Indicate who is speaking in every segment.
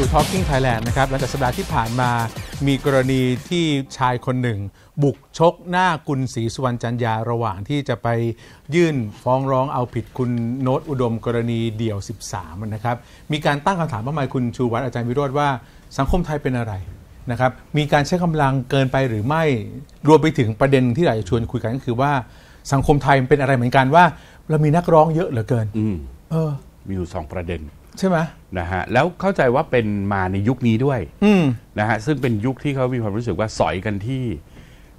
Speaker 1: สู่ Talking Thailand นะครับหลังจากสัปดาห์ที่ผ่านมามีกรณีที่ชายคนหนึ่ง บุกชกหน้ากุลศรีสุวรรณจันยาระหว่างที่จะไปยื่นฟ้องร้องเอาผิดคุณโน้ตอุดมกรณีเดี่ยว 13 นะครับ มีการตั้งคำถามมากมายคุณชูวัฒน์อาจารย์วิโรธว่าสังคมไทยเป็นอะไรนะครับมีการใช้กำลังเกินไปหรือไม่รวมไปถึงประเด็นที่อยากจะชวนคุยกันก็คือว่าสังคมไทยมันเป็นอะไรเหมือนกันว่า เรามีนักร้องเยอะเหลือเกิน
Speaker 2: อืม
Speaker 1: เออ
Speaker 2: มีอยู่สองประเด็น
Speaker 1: ใช่ไหม
Speaker 2: นะฮะแล้วเข้าใจว่าเป็นมาในยุคนี้ด้วย
Speaker 1: อืม
Speaker 2: นะฮะซึ่งเป็นยุคที่เขามีความรู้สึกว่าสอยกันที่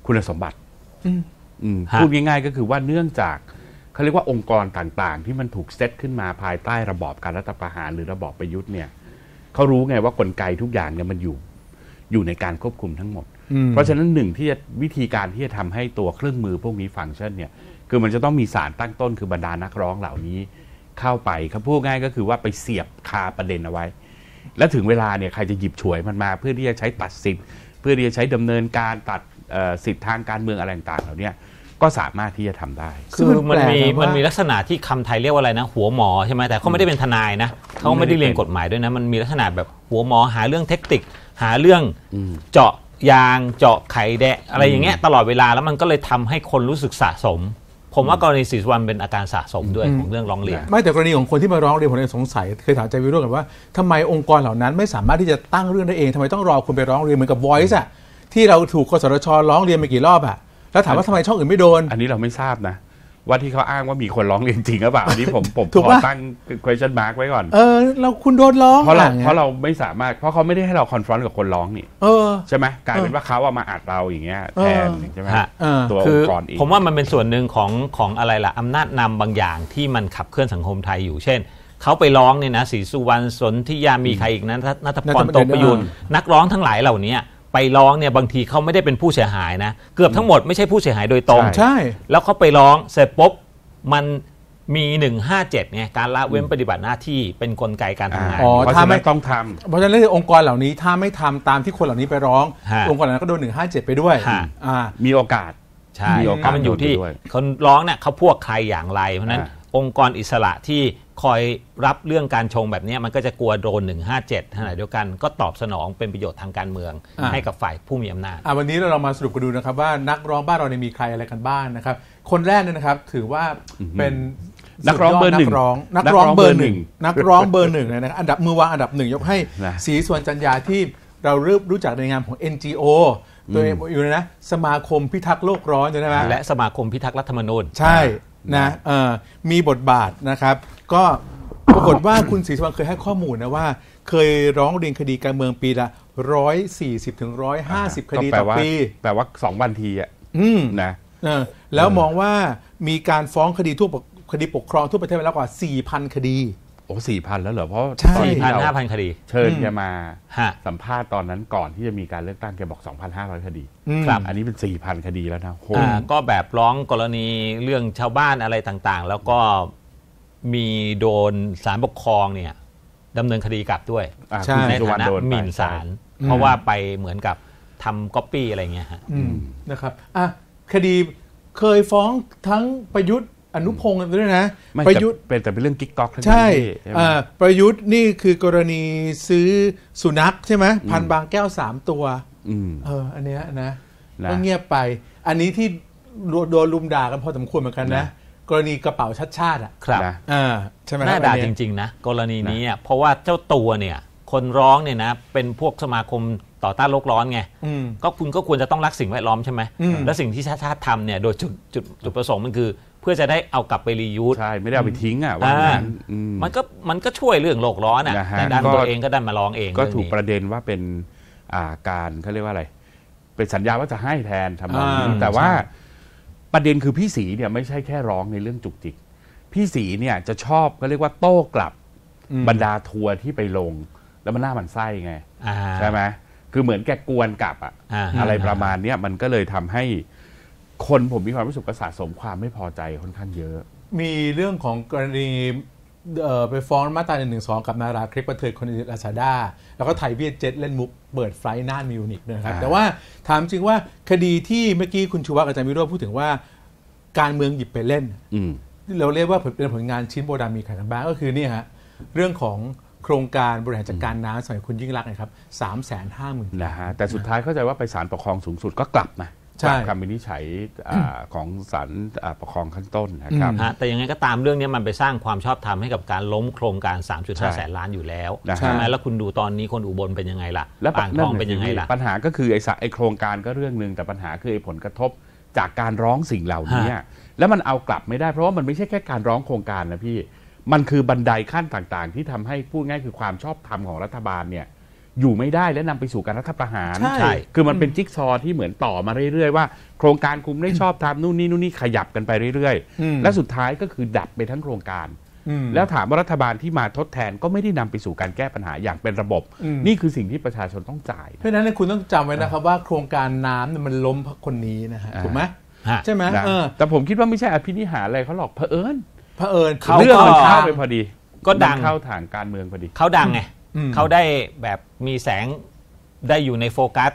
Speaker 2: คุณสมบัติ
Speaker 1: อืม
Speaker 2: อืม
Speaker 3: ฮะ
Speaker 2: พูดง่ายๆก็คือว่าเนื่องจากเขาเรียกว่าองค์กรต่างๆ ที่มันถูกเซตขึ้นมาภายใต้ระบอบการรัฐประหารหรือระบอบประยุทธ์เนี่ยเขารู้ไงว่ากลไกทุกอย่างเนี่ยมันอยู่อยู่ในการควบคุมทั้งหมด
Speaker 1: อืม
Speaker 2: เพราะฉะนั้นหนึ่งที่จะวิธีการที่จะทำให้ตัวเครื่องมือพวกนี้ฟังก์ชันเนี่ยคือมันจะต้องมีสารตั้งต้นคือบรรดานักร้องเหล่านี้ เข้าไปเขาพูดง่ายก็คือว่าไปเสียบคาประเด็นเอาไว้ แล้วถึงเวลาเนี่ยใครจะหยิบฉวยมันมา เพื่อที่จะใช้ตัดสิทธิ์ เพื่อที่จะใช้ดำเนินการตัดเอ่อสิทธิทางการเมืองอะไรต่างๆเหล่าเนี้ยก็สามารถที่จะทำได้
Speaker 1: ซึ่
Speaker 3: คื
Speaker 1: ง
Speaker 3: อ
Speaker 1: มัน
Speaker 3: มันมี
Speaker 1: แปลกนะว่ามั
Speaker 3: มันมีลักษณะที่คำไทยเรียกว่าอะไรนะ หัวหมอใช่ไหมแต่เขาไม่ได้เป็นทนายนะเขาไม่ได้เรียนกฎหมายด้วยนะ มันมีลักษณะแบบหัวหมอหาเรื่องเทคนิคหาเรื่อง
Speaker 2: อืม
Speaker 3: เจาะยางเจาะไขแดะอะไรอย่างเงี้ยตลอดเวลาแล้วมันก็เลยทำให้คนรู้สึกสะสม ผมว่ากรณีศรีสุวรรณเป็นอาการสะสมด้วยของเรื่องร้องเรียน
Speaker 1: ไม่แต่กรณีของคนที่มาร้องเรียนผมเลยสงสัยเคยถามอาจารย์วิโรจน์กันว่าทำไมองค์กรเหล่านั้นไม่สามารถที่จะตั้งเรื่องได้เองทำไมต้องรอคุณไปร้องเรียนเหมือนกับ Voice อะที่เราถูกกสทชร้องเรียนไปกี่รอบอะแล้วถามว่าทำไมช่องอื่นไม่โดน
Speaker 2: อันนี้เราไม่ทราบนะ ว่าที่เขาอ้างว่ามีคนร้องเรียนจริงหรือเปล่าอันนี้ผมผม
Speaker 1: ถูก
Speaker 2: ขอ
Speaker 1: ปะ
Speaker 2: ตั้ง question mark ไว้ก่อน
Speaker 1: เออ เราคุณโดนร้อง
Speaker 2: เพราะเรา
Speaker 1: อไงี้ย
Speaker 2: เพราะเราไม่สามารถเพราะเขาไม่ได้ให้เราคอนฟรอนต์กับคนร้องนี่
Speaker 1: เออ
Speaker 2: ใช่ไหมกลายเป็น
Speaker 1: เออ
Speaker 2: ว่าเขาเอามาอัดเราอย่างเงี้ย
Speaker 1: เอ
Speaker 2: แท
Speaker 1: อ
Speaker 2: นใช่ไหม
Speaker 3: ฮะ
Speaker 1: เออ
Speaker 2: ตัว
Speaker 3: คือ
Speaker 2: องค์กรเอง
Speaker 3: ผมว่ามันเป็นส่วนหนึ่งของของอะไรล่ะอำนาจนำบางอย่างที่มันขับเคลื่อนสังคมไทยอยู่เช่นเขาไปร้องเนี่ยนะศรีสุวรรณสนธิยามีใครอีกนะนัทพร
Speaker 1: นัทพร
Speaker 3: โตประยูน
Speaker 1: เออ
Speaker 3: นักร้องทั้งหลายเหล่านี้ ไปร้องเนี่ยบางทีเขาไม่ได้เป็นผู้เสียหายนะ เกือบทั้งหมดไม่ใช่ผู้เสียหายโดยตรง
Speaker 1: ใช่
Speaker 3: แล้วเขาไปร้องเสร็จปุ๊บมันมี 157ไงการละเว้นปฏิบัติหน้าที่เป็นกลไกการทำงาน
Speaker 1: อ๋อ
Speaker 2: เพราะ
Speaker 1: ถ้า
Speaker 2: ฉะ
Speaker 1: ไม่
Speaker 2: นั้นต้องทำ
Speaker 1: เพราะฉะนั้นองค์กรเหล่านี้ถ้าไม่ทำตามที่คนเหล่านี้ไปร้อง
Speaker 3: ฮะ
Speaker 1: องค์กรเหล่านั้นก็โดน 157 ไปด้วย
Speaker 3: ฮะ
Speaker 1: อ่า
Speaker 2: มีโอกาส
Speaker 3: ใช่
Speaker 2: มี
Speaker 3: เพ
Speaker 2: โอกาส
Speaker 3: ราะมันอยู่ที่
Speaker 2: โดนไปด้วย
Speaker 3: คนร้องเนี่ยเขาพวกใครอย่างไร เพราะฉะนั้น
Speaker 2: อ่า
Speaker 3: องค์กรอิสระที่ คอยรับเรื่องการชงแบบเนี้ยมันก็จะกลัวโดน 157ขณะเดียวกันก็ตอบสนองเป็นประโยชน์ทางการเมือง
Speaker 1: อ่า
Speaker 3: ให้กับฝ่ายผู้มีอำนาจ
Speaker 1: อะวันนี้เรามาสรุปกันดูนะครับว่านักร้องบ้านเราเนี่ยมีใครอะไรกันบ้างนะครับ คนแรกเนี่ยนะครับถือว่าเป็น
Speaker 2: นักร้องเบอร์หนึ่ง
Speaker 1: นักร้องนัก
Speaker 2: นักร้
Speaker 1: ร้อ
Speaker 2: องง
Speaker 1: เบอร์หนึ่ง
Speaker 2: เบอร์หนึ่ง
Speaker 1: นักร้องเบอร์หนึ่งเลยนะครับอันดับมือวางอันดับหนึ่งยกให้
Speaker 2: นะ
Speaker 1: สีส่วนจันยาที่เราเริ่มรู้จักในงานของ NGO โดยอยู่ในนะสมาคมพิทักษ์โลกร้อนใช่ไหม
Speaker 3: และสมาคมพิทักษ์รัฐธรรมนูญ
Speaker 1: ใช่ นะเอ่อมีบทบาทนะครับ ก็ปรากฏว่าคุณศรีสุวรรณเคยให้ข้อมูลนะว่า เคยร้องเรียนคดีการเมืองปีละ140ถึง150คดี
Speaker 2: ก็แปล
Speaker 1: ต่อ
Speaker 2: ว่า
Speaker 1: ปี
Speaker 2: แปลว่าสองวันทีอะ
Speaker 1: อืม
Speaker 2: นะ
Speaker 1: เออแล้วมองว่ามีการฟ้องคดีทั่วปกคดีปกครองทั่วประเทศไปแล้วกว่า 4,000 คดี
Speaker 2: โอ้สี่พันแล้วเหรอเพราะ
Speaker 1: ใช่
Speaker 2: ตอนที่เรา
Speaker 3: 4,000 5,000คดี
Speaker 2: เชิญแกมา
Speaker 3: ฮะ
Speaker 2: สัมภาษณ์ตอนนั้นก่อนที่จะมีการเลือกตั้งแกบอก 2,500 คดี
Speaker 1: อืม
Speaker 3: ครับ
Speaker 2: อันนี้เป็น 4,000 คดีแล้วนะโห
Speaker 3: อ่าก็แบบร้องกรณีเรื่องชาวบ้านอะไรต่างๆ แล้วก็มีโดนศาลปกครองเนี่ยดำเนินคดีกลับด้วย
Speaker 2: อะ
Speaker 1: ใช่
Speaker 2: คุณ
Speaker 3: ใน
Speaker 2: สุวร
Speaker 3: ฐาร
Speaker 2: ณ
Speaker 3: นะ
Speaker 2: โดนไป
Speaker 3: หมิ่นศาล
Speaker 1: อืม
Speaker 3: เพราะว่าไปเหมือนกับทำก๊อปปี้อะไรเงี้ยฮะ
Speaker 1: อืมนะครับอะคดีเคยฟ้องทั้งประยุทธ์ อนุพงศ์กันด้วยนะ
Speaker 2: ไม่
Speaker 1: ประ
Speaker 2: แต่
Speaker 1: ยุทธ์
Speaker 2: เป็นแต่เป็นเรื่องกิ๊กก๊อกทั้งนั้น
Speaker 1: ใช่
Speaker 2: พี่ใช่ไหม
Speaker 1: อ่าประยุทธ์นี่คือกรณีซื้อสุนัขใช่ไหมพันบางแก้วสามตัว
Speaker 2: อืม
Speaker 1: เออ อันเนี้ยนะ
Speaker 2: นะ
Speaker 1: ก็เงียบไป อันนี้ที่โดนลุมด่ากันพอสมควรเหมือนกันนะ
Speaker 2: นะ
Speaker 1: กรณีกระเป๋าชัดชาติอะ
Speaker 3: ครับ
Speaker 2: นะ
Speaker 1: อ่าใช่ไหมค
Speaker 3: น่า
Speaker 1: รับ
Speaker 3: ด่า
Speaker 1: อัน
Speaker 3: จ
Speaker 1: เนี้ย
Speaker 3: ริง ๆ นะ กรณีนี้อะเพราะว่าเจ้าตัวเนี่ย คนร้องเนี่ยนะ เป็นพวกสมาคมต่อต้านโลกร้อนไง
Speaker 1: อืม
Speaker 3: ก็คุณก็ควรจะต้องรักสิ่งแวดล้อมใช่ไหม
Speaker 1: อืม
Speaker 3: และสิ่งที่ชาติชาติทำเนี่ยโดยจุดจุดจุดประสงค์มันคือเพื่อจะได้เอากลับไปรียูส
Speaker 2: ใช่ ไม่ได้เอาไปทิ้งอะว่างั้นอืม
Speaker 3: มันก็มันก็ช่วยเรื่องโลกร้อนอะ
Speaker 2: นะฮะ
Speaker 3: แต่ดัน
Speaker 2: ก็
Speaker 3: ตัวเองก็ดันมาร้องเอง
Speaker 2: ก็
Speaker 3: เรื่อง
Speaker 2: ถูก
Speaker 3: นี้
Speaker 2: ประเด็นว่าเป็นอ่าการเขาเรียกว่าอะไร เป็นสัญญาว่าจะให้แทนทำนองนี้
Speaker 1: อ่า
Speaker 2: แต่ว่า
Speaker 1: ใช่
Speaker 2: ประเด็นคือพี่สีเนี่ยไม่ใช่แค่ร้องในเรื่องจุกจิก พี่สีเนี่ยจะชอบก็เรียกว่าโต้กลับ
Speaker 1: อืม
Speaker 2: บรรดาทัวร์ที่ไปลง แล้วมันหน้ามันไส้ไง
Speaker 3: อ่า
Speaker 2: ใช่ไหมคือเหมือนแกกวนกลับอะ
Speaker 3: อ่า
Speaker 2: อะไรประมาณเนี้ยมันก็เลยทำให้ คนผมมีความรู้สึกว่าสะสมความไม่พอใจค่อนข้างเยอะ
Speaker 1: มีเรื่องของกรณีเอ่อไปฟ้องมาตรา1นึกับนาราคลิปประเทิดคนลาซาด้าแล้วก็ไทยเวียดเจ็ตเล่นมุกเปิดไฟล์น่านมิวนิกนะครับ
Speaker 2: อ่า
Speaker 1: แต่ว่าถามจริงว่าคดีที่เมื่อกี้คุณชูวัฒน์อาจารย์วิโรจน์พูดถึงว่าการเมืองหยิบไปเล่น
Speaker 2: อืม
Speaker 1: เราเรียกว่าเป็นผลงานชิ้นโบราณมีใครกันบ้างก็คือนี่ฮะเรื่องของโครงการบริหารจัดการน้ำสมัยคุณยิ่งรักษณ์นะครับสามแสนห้าหมื่น
Speaker 2: นะฮะแต่สุดท้ายเข้าใจว่าไปศาลปกครองสูงสุดก็กลับนะ
Speaker 1: ใช่
Speaker 2: กลับคำวินิจฉัยอ่าของศาลอ่าปกครองขั้นต้นนะครับ
Speaker 3: ฮะแต่ยังไงก็ตามเรื่องนี้มันไปสร้างความชอบธรรมให้กับการล้มโครงการ
Speaker 2: ใช่
Speaker 3: 3.5 แสนล้านอยู่แล้ว
Speaker 2: นะฮะ
Speaker 3: ใช่ไหมแล้วคุณดูตอนนี้คนอุบลเป็นยังไงล่ะ
Speaker 2: แล้ว
Speaker 3: อ่างทองเป็นยังไงล่ะ
Speaker 2: ปัญหาก็คือไอ้สะไอ้โครงการก็เรื่องหนึ่งแต่ปัญหาคือไอ้ผลกระทบจากการร้องสิ่งเหล่านี้
Speaker 3: ฮะ
Speaker 2: แล้วมันเอากลับไม่ได้เพราะว่ามันไม่ใช่แค่การร้องโครงการนะพี่มันคือบันไดขั้นต่างๆ ที่ทำให้พูดง่ายคือความชอบธรรมของรัฐบาลเนี่ย อยู่ไม่ได้และนำไปสู่การรัฐประหาร
Speaker 1: ใช่
Speaker 3: ใช่
Speaker 2: คือมันเป็นจิ๊กซอว์ที่เหมือนต่อมาเรื่อยๆว่าโครงการคุณไม่ชอบทำนู่นนี่นู่นนี่ขยับกันไปเรื่อย
Speaker 1: อืม
Speaker 2: ๆและสุดท้ายก็คือดับไปทั้งโครงการ
Speaker 1: อืม
Speaker 2: แล้วถามว่ารัฐบาลที่มาทดแทนก็ไม่ได้นำไปสู่การแก้ปัญหาอย่างเป็นระบบ
Speaker 1: อืม
Speaker 2: นี่คือสิ่งที่ประชาชนต้องจ่าย
Speaker 1: เพราะฉะนั้นเนยคุณต้องจำไว้นะครับว่าโครงการน้ำเนี่ยมันล้มเพราะคนนี้นะฮะ
Speaker 2: อ่า
Speaker 1: ถูกไหม
Speaker 3: ฮะ
Speaker 1: ใช่ไหม
Speaker 2: นะ
Speaker 1: เออ
Speaker 2: แต่ผมคิดว่าไม่ใช่อภินิหารอะไรเขาหรอกเผอิญ
Speaker 1: เผอิญ
Speaker 3: เขา
Speaker 2: เรื่องมัน
Speaker 3: ก็
Speaker 2: เข้าไปพอดี
Speaker 3: ก็ดัง
Speaker 2: มันเข้าทางการเมืองพอดี
Speaker 3: เขาดังไง
Speaker 1: อืม
Speaker 3: เขาได้แบบมีแสงได้อยู่ในโฟกัส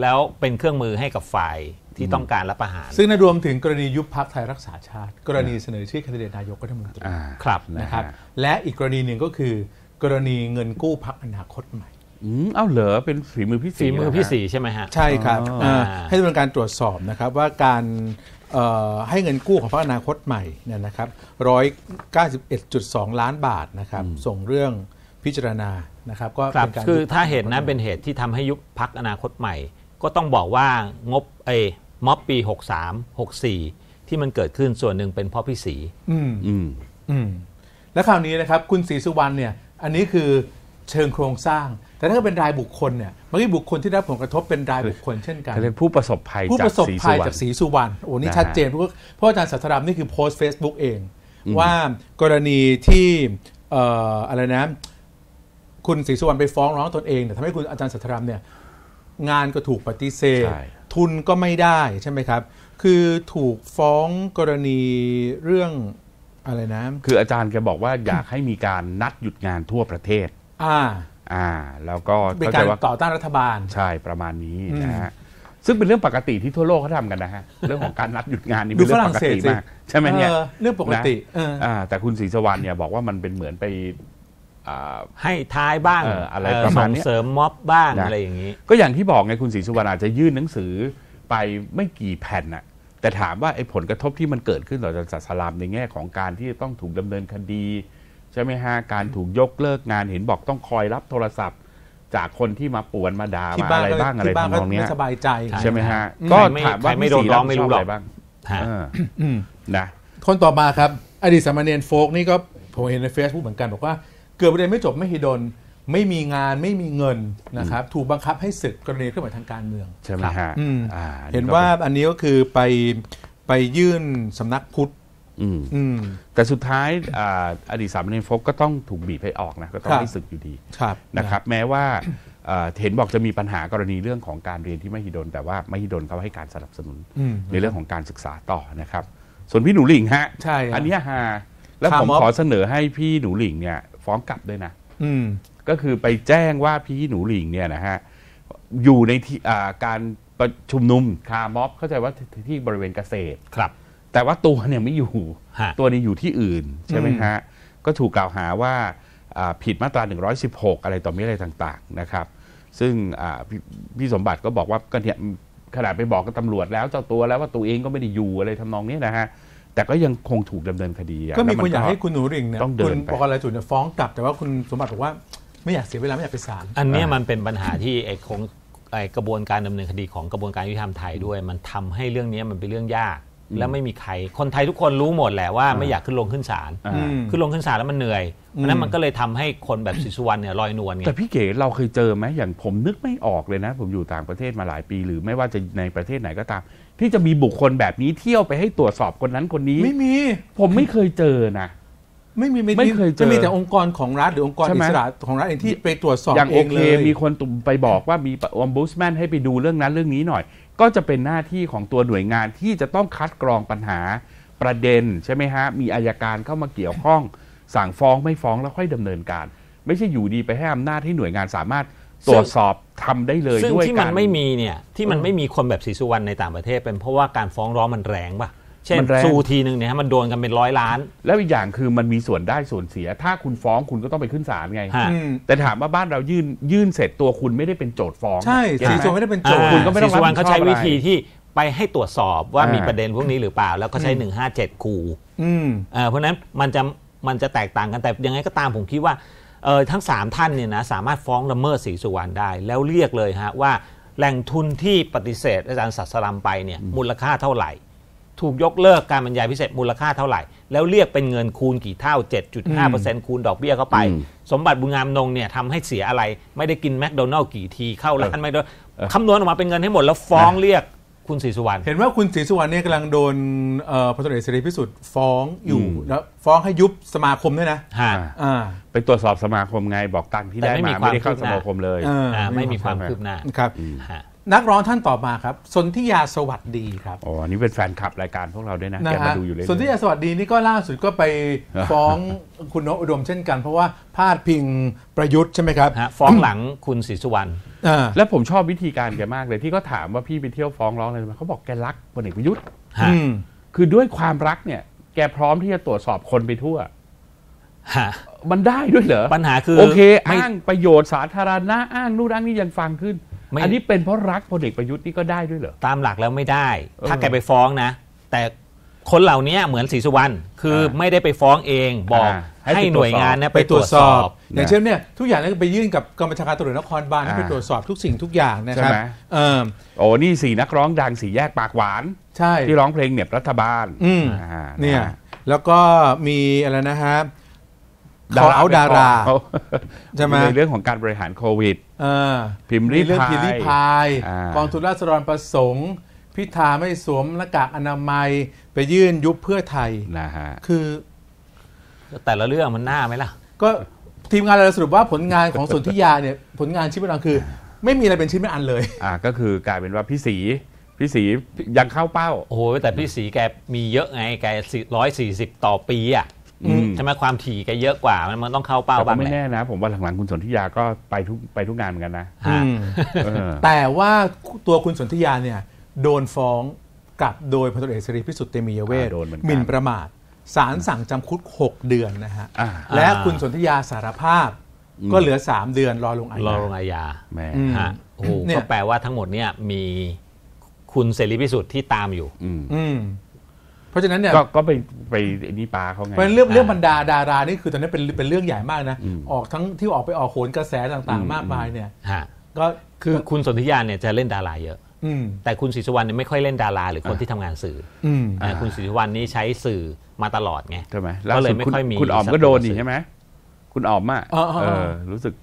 Speaker 3: แล้วเป็นเครื่องมือให้กับฝ่ายที่ต้องการรับประหาร
Speaker 1: ซึ่งนะรวมถึงกรณียุบพักไทยรักษาชาติ กรณีเสนอชื่อแคนดิเดตนายกรัฐมนตรี
Speaker 2: อ่า
Speaker 3: ครับ
Speaker 1: นะครับ
Speaker 2: นะฮะ
Speaker 1: และอีกกรณีหนึ่งก็คือ กรณีเงินกู้พักอนาคตใหม่
Speaker 2: อืมเอ้าเหรอเป็นฝีมือพี่
Speaker 3: ฝีมือ
Speaker 2: เหรฮะ
Speaker 3: พี่สีใช่ไหมฮะ
Speaker 1: ใช่ครับ
Speaker 2: อ๋อา
Speaker 1: ให้ดำเนินการตรวจสอบนะครับว่าการเอ่อให้เงินกู้ของพรรคอนาคตใหม่เนี่ยนะครับร้อยเก้าสิบเอ็ดจุดสองล้านบาทนะครับ ส่งเรื่อง พิจารณานะครับก็
Speaker 3: ครับ
Speaker 1: เป็นการ
Speaker 3: คือ
Speaker 1: ยุบ
Speaker 3: ถ้าเหตุนั้นเป็นเหตุที่ทำให้ยุบพักอนาคตใหม่ ก็ต้องบอกว่างบเอยม็อบปี 63 64 ที่มันเกิดขึ้นส่วนหนึ่งเป็นเพราะพี่สี
Speaker 1: อืม
Speaker 2: อืม
Speaker 1: อืมแล้วคราวนี้นะครับคุณศรีสุวรรณเนี่ยอันนี้คือเชิงโครงสร้าง แต่ถ้าเป็นรายบุคคลเนี่ยมันก็มีบุคคลที่ได้รับผลกระทบเป็นรายบุคคลเช่นกัน
Speaker 2: เขาเรียกผู้ประสบภัย
Speaker 1: ผู้
Speaker 2: จาก
Speaker 1: ประสบ
Speaker 2: ศรี
Speaker 1: ภัย
Speaker 2: สุวรร
Speaker 1: จาก
Speaker 2: ณ
Speaker 1: ศรีสุวรรณโอ้นี่
Speaker 2: นะฮะ
Speaker 1: ชัดเจนเพราะว่าเพราะอาจารย์สัทธรรมนี่คือโพสต์ Facebook เอง ว่ากรณีที่เอ่ออะไรนะ คุณศรีสุวรรณไปฟ้องร้องตนเองเนี่ยทำให้คุณอาจารย์สัทธรรมเนี่ยงานก็ถูกปฏิเสธ
Speaker 2: ใช่
Speaker 1: ทุนก็ไม่ได้ใช่ไหมครับ คือถูกฟ้องกรณีเรื่องอะไรนะ
Speaker 2: คืออาจารย์แกบอกว่าอยากให้มีการนัดหยุดงานทั่วประเทศ
Speaker 1: อ่า
Speaker 2: อ่า แล้วก็
Speaker 1: เป็น
Speaker 2: เข้า
Speaker 1: การ
Speaker 2: ใจว่า
Speaker 1: ต่อต้านรัฐบาล
Speaker 2: ใช่ประมาณนี้
Speaker 1: อืม
Speaker 2: นะฮะซึ่งเป็นเรื่องปกติที่ทั่วโลกเขาทำกันนะฮะเรื่องของการนัดหยุดงานนี่
Speaker 1: ดู
Speaker 2: เป็นเรื่
Speaker 1: ฝ
Speaker 2: อง
Speaker 1: รั่
Speaker 2: ป
Speaker 1: ง
Speaker 2: ก
Speaker 1: เศส
Speaker 2: ติ
Speaker 1: สิ
Speaker 2: มากใช่ไหมเนี่ย
Speaker 1: ออเรื่องปกติเออ
Speaker 2: อ่าแต่คุณศรีสวรรณเนี่ยบอกว่ามันเป็นเหมือนไปอ่า
Speaker 3: ให้ท้ายบ้าง
Speaker 2: เอออะไร
Speaker 3: เป
Speaker 2: ระมาณ
Speaker 3: ส่ง
Speaker 2: เนี้ย
Speaker 3: เสริมม็อบบ้าง
Speaker 2: นะ
Speaker 3: อะไรอย่างนี้
Speaker 2: ก็อย่างที่บอกไงคุณศรีสุวรรณอาจจะยื่นหนังสือไปไม่กี่แผ่นน่ะแต่ถามว่าไอ้ผลกระทบที่มันเกิดขึ้นต่ออาจารย์ศาสลามในแง่ของการที่จะต้องถูกดำเนินคดีใช่ไหมฮะการถูกยกเลิกงานเห็นบอกต้องคอยรับโทรศัพท์จากคนที่มาป่วนมาด่า
Speaker 1: ที่
Speaker 2: มา
Speaker 1: บ้าน
Speaker 2: อะไร
Speaker 1: ก็
Speaker 2: บ้างอะไร
Speaker 1: ที่บ้าน
Speaker 2: ทำ
Speaker 1: ก็
Speaker 2: นองเนี้
Speaker 1: ไม่
Speaker 2: ย
Speaker 1: สบายใจ
Speaker 3: ใช่
Speaker 2: ใช่ไหมฮะ
Speaker 3: อืม
Speaker 2: ก็
Speaker 3: ไม่
Speaker 2: ถามว่า
Speaker 3: ใครไม่โดนร้องไม่รู้หรอก
Speaker 2: พี่ศบผิดชบะไบ้าง
Speaker 3: ฮะ
Speaker 2: เออ
Speaker 1: อืม
Speaker 2: นะ
Speaker 1: คนต่อมาครับ อดีตสามเณรโฟกนี่ก็ผมเห็นใน Facebook เหมือนกันบอกว่า เกิดประเด็นไม่จบไม่ฮิดนไม่มีงานไม่มีเงินนะครับถูกบังคับให้ศึกกรณีเคลื่อนไหวทางการเมือง
Speaker 2: ใช่ไหมฮะ
Speaker 1: อืม
Speaker 2: อ่า
Speaker 1: เห็นว่าอันนี้ก็คือไปไปยื่นสำนักพุทธ
Speaker 2: อืม
Speaker 1: อืม
Speaker 2: แต่สุดท้ายอ่าอดีตสามเณรโฟกก็ต้องถูกบีบให้ออกนะก็ต้อง
Speaker 1: ครับ
Speaker 2: ให้ศึกอยู่ดี
Speaker 1: ครับ
Speaker 2: นะครับ แม้ว่าเอ่อเห็นบอกจะมีปัญหากรณีเรื่องของการเรียนที่มหิดล แต่ว่าไม่หิดลเขาให้การสนับสนุน
Speaker 1: อืม
Speaker 2: ในเรื่องของการศึกษาต่อนะครับ ส่วนพี่หนูหลิงฮะ
Speaker 1: ใช่ครับ
Speaker 2: อันเนี้ยฮาแล้ว
Speaker 1: ข่าว
Speaker 2: ผม
Speaker 1: ม็อบ
Speaker 2: ขอเสนอให้พี่หนูหลิงเนี่ย ฟ้องกลับด้วยนะ
Speaker 1: อืม
Speaker 2: ก็คือไปแจ้งว่าพี่หนูหลิงเนี่ยนะฮะอยู่ในที่อ่าการประชุมนุมคาร์ม็อบเข้าใจว่าที่บริเวณเกษตร
Speaker 3: ครับ
Speaker 2: แต่ว่าตัวเนี่ยไม่อยู่
Speaker 3: ฮะ
Speaker 2: ตัวนี้อยู่ที่อื่นใช่ไหม
Speaker 1: อืม
Speaker 2: ฮะก็ถูกกล่าวหาว่าอ่าผิดมาตรา 116 อะไรต่อมีอะไรต่างๆนะครับ ซึ่งอ่าพี่พี่สมบัติก็บอกว่าก็เนี่ยขนาดไปบอกกับตำรวจแล้วเจ้าตัวแล้วว่าตัวเองก็ไม่ได้อยู่อะไรทำนองเนี้ยนะฮะ แต่ก็ยังคงถูกดำเนินคดีอะ
Speaker 1: ก็มี
Speaker 2: แล้ว
Speaker 1: คนอยากให้คุณหนูริ่งเนี่ย
Speaker 2: ต้องเดิ
Speaker 1: คุ
Speaker 2: น
Speaker 1: ณ
Speaker 2: ไป
Speaker 1: ปกรณ์จุนเนี่ยฟ้องกลับแต่ว่าคุณสมบัติบอกว่าไม่อยากเสียเวลาไม่อยากไปศาล
Speaker 3: อันเนี้ยมันเป็นปัญหาที่ไอ้คงไอ้กระบวนการดำเนินคดีของกระบวนการยุติธรรมไทยด้วย มันทำให้เรื่องเนี้ยมันเป็นเรื่องยาก และไม่มีใคร คนไทยทุกคนรู้หมดแหละว่าไม่อยากขึ้นลงขึ้นศาล
Speaker 2: อ่า
Speaker 1: อืม
Speaker 3: ขึ้นลงขึ้นศาลแล้วมันเหนื่อยเพราะฉะนั้นมันก็เลยทำให้คนแบบศรีสุวรรณเนี่ยลอยนวลไง
Speaker 2: แต่พี่เก๋เราเคยเจอไหมอย่างผมนึกไม่ออกเลยนะ ผมอยู่ต่างประเทศมาหลายปี หรือไม่ว่าจะในประเทศไหนก็ตาม ที่จะมีบุคคลแบบนี้เที่ยวไปให้ตรวจสอบคนนั้นคนนี้
Speaker 1: ไม่มี
Speaker 2: ผมไม่เคยเจอนะ
Speaker 1: ไม่มี
Speaker 2: ไม่เคยเจอ
Speaker 1: จะมีแต่องค์กรของรัฐหรือองค์กร
Speaker 2: ใช่ไหม
Speaker 1: อิสระของรัฐเองที่ไปตรวจสอบ
Speaker 2: อย่าง
Speaker 1: เอ
Speaker 2: โองเค
Speaker 1: เลย
Speaker 2: มีคนตุ่มไปบอกว่ามีอมบูสแมนให้ไปดูเรื่องนั้นเรื่องนี้หน่อย ก็จะเป็นหน้าที่ของตัวหน่วยงานที่จะต้องคัดกรองปัญหาประเด็นใช่ไหมฮะ มีอายการเข้ามาเกี่ยวข้อง สั่งฟ้องไม่ฟ้องแล้วค่อยดำเนินการ ไม่ใช่อยู่ดีไปให้อำนาจที่หน่วยงานสามารถตรวจสอบทำได้เลย
Speaker 3: ซึ่งที่มันไม่มีเนี่ยที่มันไม่มีคนแบบศรีสุวรรณในต่างประเทศเป็นเพราะว่าการฟ้องร้องมันแรงป่ะ เช่น
Speaker 2: มันแรง
Speaker 3: สู้ทีหนึ่งเนี่ยฮะมันโดนกันเป็นร้อยล้าน
Speaker 2: แล้วอีกอย่างคือมันมีส่วนได้ส่วนเสีย ถ้าคุณฟ้องคุณก็ต้องไปขึ้นศาลไง
Speaker 3: ฮะ
Speaker 1: อืม
Speaker 2: แต่ถามว่าบ้านเรายื่นยื่นเสร็จตัวคุณไม่ได้เป็นโจทย์ฟ้อง
Speaker 1: ใช่
Speaker 2: เห็น
Speaker 1: สี
Speaker 2: ไหม
Speaker 1: ส่วนไม่ได้เป็นโจท
Speaker 3: อ่า
Speaker 1: ย์
Speaker 2: คุณก็ไม่ต้อง
Speaker 3: ศรีสุวรรณ
Speaker 2: รับผิดชอบ
Speaker 3: เขาใช้
Speaker 2: อะไร
Speaker 3: วิธีที่ไปให้ตรวจสอบว่า
Speaker 2: อ่ามี
Speaker 3: มีประเด็นพวกนี้หรือเปล่า แล้วก็ใช้ 157 ขู่
Speaker 1: อืม
Speaker 3: เอ่อเพราะฉะนั้นมันจะมันจะแตกต่างกันแต่ยังไงก็ตามผมคิดว่าเออทั้ง 3 ท่านเนี่ยนะสามารถฟ้องละเมิดศรีสุวรรณได้ แล้วเรียกเลยฮะว่าแหล่งทุนที่ปฏิเสธอาจารย์สัตสลัมไปเนี่ยมูลค่าเท่าไหร่ ถูกยกเลิกการบรรยายพิเศษมูลค่าเท่าไหร่ แล้วเรียกเป็นเงินคูณกี่เท่า 7.5%คูณดอกเบี้ยเข้าไป
Speaker 2: อืม
Speaker 3: สมบัติบุญงามนงเนี่ยทำให้เสียอะไร ไม่ได้กินแมคโดนัลล์กี่ทีเข้าร้านไม่ได้
Speaker 2: เออ
Speaker 3: คำนวณออกมาเป็นเงินให้หมดแล้วฟ้องเรียกคุณศรีสุวรรณ
Speaker 1: เห็นว่าคุณศรีสุวรรณเนี่ยกำลังโดนเอ่อพลตำรวจเอกเสรีพิสุทธิ์ฟ้องอยู่แล้วฟ้องให้ยุบสมาคมด้วยนะ
Speaker 3: ฮะ
Speaker 1: อ่า
Speaker 2: ไปตรวจสอบสมาคมไงบอกตังค์ที่
Speaker 3: แต่
Speaker 2: ได้
Speaker 3: ไม่มี
Speaker 2: มา
Speaker 3: ความ
Speaker 2: ไม่ได้เข้า
Speaker 3: คืบ
Speaker 2: ส
Speaker 3: หน้า
Speaker 2: มาคมเลย
Speaker 1: เออ
Speaker 3: อ่าไม่มีความคืบหน้า
Speaker 1: ครับ
Speaker 3: ฮะ
Speaker 1: นักร้องท่านต่อมาครับสนธิยาสวัสดีครับ
Speaker 2: อ๋ออันนี่เป็นแฟนคลับรายการพวกเราด้วยนะ
Speaker 1: นะ
Speaker 2: แกมา
Speaker 1: ฮะ
Speaker 2: ดูอยู่เลย
Speaker 1: สนธิยาสวัสดีนี่ก็ล่าสุดก็ไปฟ้องคุณนพอุดมเช่นกัน เพราะว่าพาดพิงประยุทธ์ใช่ไหมครับ
Speaker 3: ฮะฟ้องหลังคุณศรีสุวรรณ
Speaker 1: อ่า
Speaker 2: แล้วผมชอบวิธีการแกมากเลยที่เขาถามว่าพี่ไปเที่ยวฟ้องร้องอะไรมาเขาบอกแกรักพลเอกประยุทธ์
Speaker 3: ฮะ
Speaker 1: อืม
Speaker 2: คือด้วยความรักเนี่ย แกพร้อมที่จะตรวจสอบคนไปทั่ว
Speaker 3: ฮะ
Speaker 2: มันได้ด้วยเหรอ
Speaker 3: ปัญหาคือ
Speaker 2: โอเค
Speaker 3: ไม่
Speaker 2: อ้างประโยชน์สาธารณะอ้างนู่นอ้างนี่ยังฟังขึ้น
Speaker 3: ไม่
Speaker 2: อันนี้เป็นเพราะรักพลเอกประยุทธ์นี่ก็ได้ด้วยเหรอ
Speaker 3: ตามหลักแล้วไม่ได้
Speaker 2: เออ
Speaker 3: ถ้าแกไปฟ้องนะ แต่คนเหล่านี้เหมือนศรีสุวรรณคืออาไม่ได้ไปฟ้องเองบอก
Speaker 2: อ่าให้
Speaker 3: ให้
Speaker 2: ไป
Speaker 3: หน่วยงานเนี่ย
Speaker 1: ไป
Speaker 3: ไป
Speaker 1: ต
Speaker 3: ต
Speaker 1: ร
Speaker 3: ร
Speaker 1: ว
Speaker 3: ว
Speaker 1: จ
Speaker 3: จ
Speaker 1: ส
Speaker 3: ส
Speaker 1: อ
Speaker 3: อบบ
Speaker 1: อย่างเช่นเนี่ยทุกอย่างเนี่ยไปยื่นกับกองบัญชาการตำรวจนครบาลให้
Speaker 2: อ่า
Speaker 1: ไปตรวจสอบทุกสิ่งทุกอย่างนะครับ
Speaker 2: ใช่ไหม
Speaker 1: เออ
Speaker 2: โอ้นี่สี่นักร้องดังสี่แยกปากหวาน
Speaker 1: ใช่
Speaker 2: ที่ร้องเพลงเหน็บรัฐบาล
Speaker 1: อืม
Speaker 2: อ่า
Speaker 1: เนี่ยะแล้วก็มีอะไรนะ ฮะขอเอาดารา
Speaker 2: เขา
Speaker 1: ใช่ไหม
Speaker 2: ในเรื่องของการบริหารโควิด
Speaker 1: เออ
Speaker 2: พิมพ์ริ
Speaker 1: มีเรื่อง
Speaker 2: พาย
Speaker 1: พิมพ์ริพาย
Speaker 2: อ่าก
Speaker 1: องทุนราษฎรประสงค์พิธาไม่สวมหน้ากากอนามัยไปยื่นยุบเพื่อไทย
Speaker 2: นะฮะ
Speaker 1: คือ
Speaker 3: แต่ละเรื่องมันหน้าไหมล่ะ
Speaker 1: ก็ทีมงานเราสรุปว่าผลงานของสนธิยาเนี่ยผลงานชิ้นเป็นอันคือ ไม่มีอะไรเป็นชิ้นเป็นอันเลย
Speaker 2: อ่าก็คือกลายเป็นว่าพี่สีพี่สียังเข้าเป้า
Speaker 3: โอ้โหแต่พี่ศรีแกมีเยอะไงแกร้อยสี่สิบต่อปีอะ
Speaker 2: อืม
Speaker 3: ใช่ไหมความถี่แกเยอะกว่ามันมันต้องเข้าเป้า
Speaker 2: แต่ก็
Speaker 3: บ้าง
Speaker 2: ไม่
Speaker 3: แหละ
Speaker 2: แน่นะ ผมว่าหลังๆคุณสนธิยาก็ไปทุกไปทุกงานเหมือนกันนะ
Speaker 3: ฮะ
Speaker 1: อืม
Speaker 2: เออ
Speaker 1: แต่ว่าตัวคุณสนธิยาเนี่ยโดนฟ้องกลับโดยพลตำรวจเอกเสรีพิสุทธิ์เตมียเวท
Speaker 2: อ่าโดนเหมือนกัน
Speaker 1: หมิ่นประมาทศาลสั่งจำคุก 6 เดือนนะฮะ
Speaker 2: อ่า
Speaker 1: และคุณสนธิยาสารภาพก็เหลือ 3 เดือนรอลงอา
Speaker 3: รอ
Speaker 1: ญา
Speaker 3: ลงอาญา
Speaker 2: แหม่
Speaker 1: อืม
Speaker 3: ฮะโอ้โห
Speaker 1: เนี่ย
Speaker 3: ก็แปลว่าทั้งหมดเนี่ยมีคุณเสรีพิสุทธิ์ที่ตามอยู่
Speaker 2: อืม
Speaker 1: อืม เพราะฉะนั้นเนี่ย
Speaker 2: ก็ก็ไปไปไอ้นี่ปลาเขาไง
Speaker 1: เป็นเรื่อง
Speaker 3: อ่า
Speaker 1: เรื่องบรรดาดารานี่คือตอนนี้เป็นเป็นเรื่องใหญ่มากนะ
Speaker 2: อืม
Speaker 1: ออกทั้งที่ออกไปออกโขนกระแสต่าง
Speaker 2: อืม
Speaker 1: ๆมากมายเนี่ย
Speaker 3: ฮะ
Speaker 1: ก็
Speaker 3: คือคุณสนธิยาเนี่ยจะเล่นดาราเยอะ
Speaker 1: อืม
Speaker 3: แต่คุณศรีสุวรรณเนี่ยไม่ค่อยเล่นดาราหรือคนที่ทำงานสื่อ
Speaker 1: อืม
Speaker 3: อ่าคุณศรีสุวรรณนี่ใช้สื่อมาตลอดไง
Speaker 2: ใช่ไหม
Speaker 3: ก็เลย
Speaker 2: สุด
Speaker 3: ไม่
Speaker 2: คุณ
Speaker 3: ค่อยมี
Speaker 2: คุณอ๋อมก็โดนนี่ใช่ไหมคุณอ๋อมอะ
Speaker 1: อ๋ออ๋ออ๋อ
Speaker 2: เออรู้สึก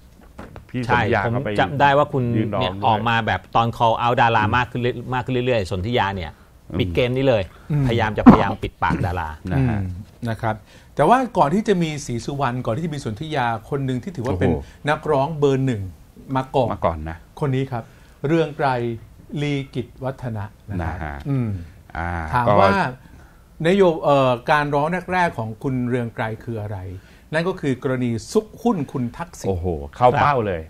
Speaker 2: พี่สน
Speaker 3: ใช่
Speaker 2: ธิยา
Speaker 3: ผม
Speaker 2: เขาไป
Speaker 3: จำได้ว่าคุณ
Speaker 2: ยืนร้อง
Speaker 3: เนี่ย
Speaker 2: ด้วย
Speaker 3: ออกมาแบบตอน call out ดารามากขึ้นเรื่อยมากขึ้นเรื่อยๆสนธิยาเนี่ย ปิดเกมนี้เลย
Speaker 1: อืม
Speaker 3: พยายามจะพยายามปิดปากดารา
Speaker 2: นะฮะ
Speaker 1: อืมนะครับ แต่ว่าก่อนที่จะมีศรีสุวรรณก่อนที่จะมีสนธิยาคนหนึ่งที่ถือว่า
Speaker 2: โอ้โห
Speaker 1: เป็นนักร้องเบอร์หนึ่งมาก่อน
Speaker 2: มาก่อนนะ
Speaker 1: คนนี้ครับ เรืองไกรลีกิจวัฒนะนะครั
Speaker 2: นะฮะ
Speaker 1: บอืม
Speaker 2: อ่า
Speaker 1: ถาม
Speaker 2: ก็
Speaker 1: ว่านโยบเอ่อการร้องแรกๆของคุณเรืองไกรคืออะไร นั่นก็คือกรณีซุกหุ้นคุณทักษิณ
Speaker 2: โอ้โห เข้าเป้าเลย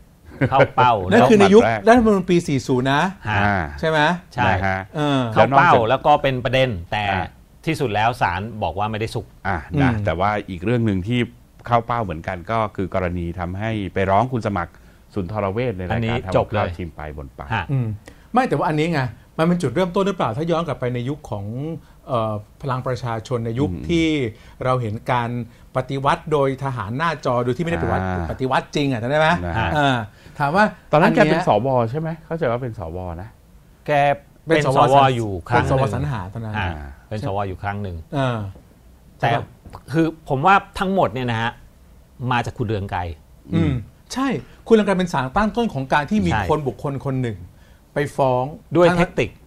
Speaker 3: เข้าเป้า
Speaker 1: นั่น
Speaker 3: แล้ว
Speaker 1: คือในยุค
Speaker 2: แรก
Speaker 1: รัฐธรรมนูญปี 40 นะ
Speaker 3: ฮะ
Speaker 2: อ่า
Speaker 1: ใช่ไหม
Speaker 3: ใช่
Speaker 2: นะฮะ
Speaker 1: เออ
Speaker 3: เข้าเป้า
Speaker 2: แล้วนอกจาก
Speaker 3: แล้วก็เป็นประเด็นแต่
Speaker 2: อ่า
Speaker 3: ที่สุดแล้วศาลบอกว่าไม่ได้สุก
Speaker 2: อะนะ
Speaker 1: อืม
Speaker 2: แต่ว่าอีกเรื่องหนึ่งที่เข้าเป้าเหมือนกันก็คือกรณีทำให้ไปร้องคุณสมัครสุนทรเวชใน
Speaker 3: อั
Speaker 2: ราย
Speaker 3: นนี้
Speaker 2: การ
Speaker 3: จบเลย
Speaker 2: ทำข้าวชิมไปบนปาก
Speaker 3: ฮะ
Speaker 1: อืมไม่แต่ว่าอันนี้ไง มันเป็นจุดเริ่มต้นหรือเปล่า ถ้าย้อนกลับไปในยุคของเออ พลังประชาชนในยุคที่เราเห็นการปฏิวัติโดยทหารหน้าจอโดยที่ไม่ได้ปฏิวัติ
Speaker 2: อ่า
Speaker 1: ปฏิวัติจริงอะจำได้ไหม
Speaker 2: นะฮะ
Speaker 1: อ่าถามว่า
Speaker 2: ตอนนั้นแกเป็น
Speaker 1: ย
Speaker 2: สวใช่ไหมเข้าใจว่าเป็นสวนะ
Speaker 3: แกเป็นสวอยู่ครั้
Speaker 1: เป็
Speaker 3: ง
Speaker 1: น
Speaker 3: ห
Speaker 1: สว
Speaker 3: นึ่ง
Speaker 1: สรรหาตอนนั้น
Speaker 3: อ่าเป็นสวอยู่ครั้งหนึ่ง
Speaker 1: เออ
Speaker 3: แต่
Speaker 1: ใช่ปะ
Speaker 3: คือผมว่าทั้งหมดเนี่ยนะฮะมาจากคุณเรืองไกร
Speaker 1: อืมใช่คุณลังการเป็นสารตั้งต้นของการที่มี
Speaker 3: ใช่
Speaker 1: คนบุคคลคนหนึ่ง ไปฟ้อง
Speaker 3: ด้วย
Speaker 1: ทั้ง
Speaker 3: เทคนิค
Speaker 1: อืม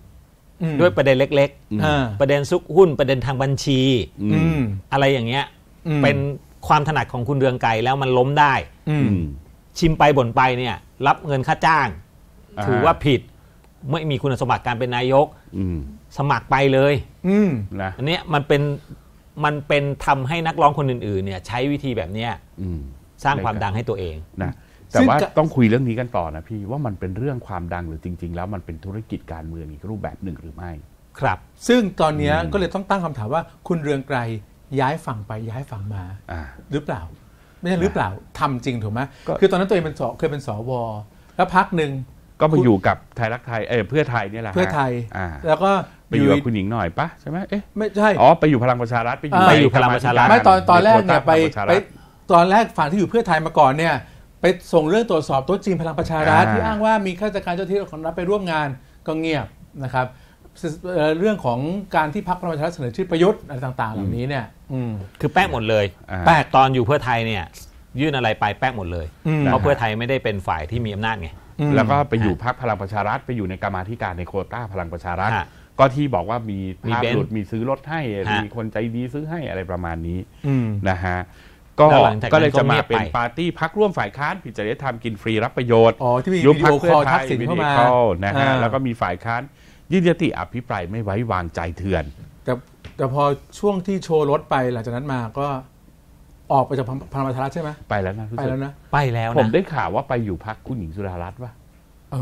Speaker 3: ด้วยประเด็นเล็ก
Speaker 1: อ่า
Speaker 3: ๆประเด็นซุกหุ้นประเด็นทางบัญชี
Speaker 2: อื
Speaker 1: อื
Speaker 2: ม
Speaker 1: ม
Speaker 3: อะไรอย่างเงี้ย
Speaker 1: อืม
Speaker 3: เป็นความถนัดของคุณเรืองไกรแล้วมันล้มได้
Speaker 1: อืม
Speaker 2: อืม
Speaker 3: ชิมไปบ่นไปเนี่ยรับเงินค่าจ้าง
Speaker 2: อ่า
Speaker 3: ถือว่าผิดไม่มีคุณสมบัติการเป็นนายก
Speaker 2: อืม
Speaker 3: สมัครไปเลย
Speaker 1: อืม
Speaker 2: นะ
Speaker 3: อันเนี้ยมันเป็นมันเป็นทำให้นักร้องคนอื่นๆเนี่ยใช้วิธีแบบเนี้ย
Speaker 2: อืม
Speaker 3: สร้างความดังให้ตัวเอง
Speaker 2: นะ แต่
Speaker 1: ซึ่ง
Speaker 2: ว่า
Speaker 1: ก็
Speaker 2: ต้องคุยเรื่องนี้กันต่อนะพี่ว่ามันเป็นเรื่องความดังหรือจริง ๆ แล้วมันเป็นธุรกิจการเมืองอีกรูปแบบหนึ่งหรือไม่
Speaker 3: ครับ
Speaker 1: ซึ่งตอนเนี้ยก็เลยต้องตั้งคำถามว่าคุณเรืองไกรย้ายฝั่งไปย้ายฝั่งมา
Speaker 2: อ่า
Speaker 1: หรือเปล่า ไม่ใช่หรือเปล่าทำจริงถูกไหม
Speaker 2: ก็
Speaker 1: คือตอนนั้นตัวเองเป็นสเคยเป็นสวแล้วพักหนึ่ง
Speaker 2: ก็ไปอยู่กับไทยรักไทยเออเพื่อไทยเนี่ยแหละฮะ
Speaker 1: เพื่อไทย
Speaker 2: อ่า
Speaker 1: แล้วก็
Speaker 2: ไปอยู่กับคุณหญิงหน่อยปะใช่ไหมเอ๊ะ
Speaker 1: ไม่ใช่
Speaker 2: อ๋อไปอยู่พลังประชารัฐไปอยู่
Speaker 1: อ่า
Speaker 2: ใน
Speaker 3: ไปอยู่พลังประชารัฐ
Speaker 1: ไม่ตอนตอนแรกเนี่ยไป
Speaker 2: โควต้าพ
Speaker 1: ไป
Speaker 2: ลังประชารัฐ
Speaker 1: ตอนแรกฝั่งที่อยู่เพื่อไทยมาก่อนเนี่ย ไปส่งเรื่องตรวจสอบโต๊ะจีนพลังประชารัฐ
Speaker 2: อ่า
Speaker 1: ที่อ้างว่ามีข้าราชการเจ้าที่ของรัฐไปร่วมงานก็เงียบนะครับเอ่อเรื่องของการที่พรรคพลังประชารัฐเสนอชื่อประยุทธ์อะไรต่าง ๆ เหล่านี้เนี่ยอืม
Speaker 3: คือแป๊กหมดเลย
Speaker 2: อ่า
Speaker 1: แปลก
Speaker 3: ตอนอยู่เพื่อไทยเนี่ย ยื่นอะไรไปแป๊กหมดเลย
Speaker 1: อืม
Speaker 3: เพราะเพื่อไทยไม่ได้เป็นฝ่ายที่มีอำนาจไง
Speaker 1: อืม
Speaker 2: แล้วก็ไปอยู่พรรคพลังประชารัฐไปอยู่ในกรรมาธิการในโควต้าพลังประชารัฐ
Speaker 3: ฮะ
Speaker 2: ก็ที่บอกว่ามี
Speaker 3: มี
Speaker 2: ภาพ
Speaker 3: เบนซ์
Speaker 2: หลุดมีซื้อรถให้
Speaker 3: ฮะ
Speaker 2: มีคนใจดีซื้อให้อะไรประมาณนี้
Speaker 1: อืม
Speaker 2: นะฮะ ก็
Speaker 3: แล้วหลังจากนั้น
Speaker 2: ก็เลยจะ
Speaker 3: ก็เงี
Speaker 2: มาย
Speaker 3: บ
Speaker 2: เป็น
Speaker 3: ไป
Speaker 2: ปาร์ตี้พักร่วมฝ่ายค้านผิดจริยธรรมกินฟรีรับประโยชน์
Speaker 1: อ๋อที่มี
Speaker 2: ยุบ
Speaker 1: วิดี
Speaker 2: พัก
Speaker 1: โอค
Speaker 2: เพื่
Speaker 1: อ
Speaker 2: อ
Speaker 1: ล
Speaker 2: ไท
Speaker 1: ทัก
Speaker 2: ย
Speaker 1: ษิณ
Speaker 2: วิ
Speaker 1: เข้า
Speaker 2: ดี
Speaker 1: มา
Speaker 2: โอนะฮะ
Speaker 1: อ่า
Speaker 2: แล้วก็มีฝ่ายค้านยื่นยติอภิปรายไม่ไว้วางใจเถื่อน
Speaker 1: แต่แต่พอช่วงที่โชว์รถไปหลังจากนั้นมาก็ออกไปจากพลังประชารัฐใช่ไหม
Speaker 2: ไปแล้วนะรู้
Speaker 1: ไป
Speaker 2: สึก
Speaker 1: แล้วนะ
Speaker 3: ไปแล้ว
Speaker 2: ผม
Speaker 3: นะ
Speaker 2: ได้ข่าวว่าไปอยู่พักคุณหญิงสุดารัตน์ป่ะ
Speaker 1: เออ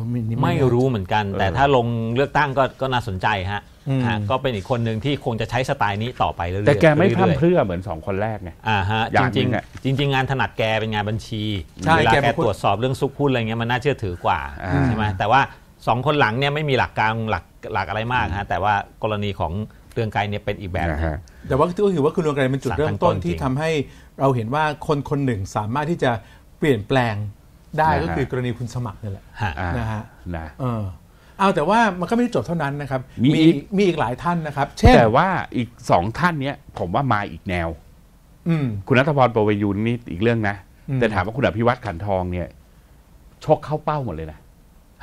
Speaker 1: ไม่นี่
Speaker 3: ไม่
Speaker 1: แน่
Speaker 3: รู้เหมือนกัน
Speaker 2: เออ
Speaker 3: แต่ถ้าลงเลือกตั้งก็ก็น่าสนใจฮะ
Speaker 1: อืม
Speaker 3: ฮะก็เป็นอีกคนหนึ่งที่คงจะใช้สไตล์นี้ต่อไปเรื่อยๆ
Speaker 2: แต่แกไม่พ
Speaker 3: เรื่อย
Speaker 2: ร่ำเพรื่อเหมือนสองคนแรกไง
Speaker 3: ๆอ่าฮะ
Speaker 2: อย่า
Speaker 3: จ
Speaker 2: ง
Speaker 3: ริง
Speaker 2: หนึ่งอะ
Speaker 3: ๆจริงๆงานถนัดแกเป็นงานบัญชี
Speaker 1: ใช่
Speaker 3: เวลา
Speaker 1: แก
Speaker 3: แก
Speaker 1: เป็นคน
Speaker 3: ตรวจสอบเรื่องซุกหุ้นอะไรเงี้ยมันน่าเชื่อถือกว่า
Speaker 2: อ่า
Speaker 3: ใช่ไหมแต่ว่าสองคนหลังเนี่ยไม่มีหลักการหลักหลักอะไรมากฮะแต่ว่ากรณีของเรืองไกรเนี่ยเป็นอีกแบบห
Speaker 2: นะ
Speaker 3: นึ่ง
Speaker 2: ฮะ
Speaker 1: แต่ว่าก็ถือว่าคุณเรืองไกรเป็นจุด
Speaker 3: สั่ง
Speaker 1: เริ่มต้น
Speaker 3: ตั้งต้น
Speaker 1: ที่
Speaker 3: จริง
Speaker 1: ทำให้เราเห็นว่าคนคนหนึ่งสามารถที่จะเปลี่ยนแปลง ได้
Speaker 2: นะฮะ
Speaker 1: ก็คือกรณีคุณสมัครนี่แหละ
Speaker 3: ฮะ
Speaker 2: อ่า
Speaker 1: นะฮะ
Speaker 2: นะ
Speaker 1: เออเอาแต่ว่ามันก็ไม่ได้จบเท่านั้นนะครับ
Speaker 2: มีอีก
Speaker 1: มีอีกหลายท่านนะครับ เช่น
Speaker 2: แต่ว่าอีกสองท่านเนี้ยผมว่ามาอีกแนว
Speaker 1: อืม
Speaker 2: คุณนัทพรโปรวยูนนี่อีกเรื่องนะ
Speaker 1: อืม
Speaker 2: แต่ถามว่าคุณอภิวัตขันทองเนี่ยชกเข้าเป้าหมดเลยนะ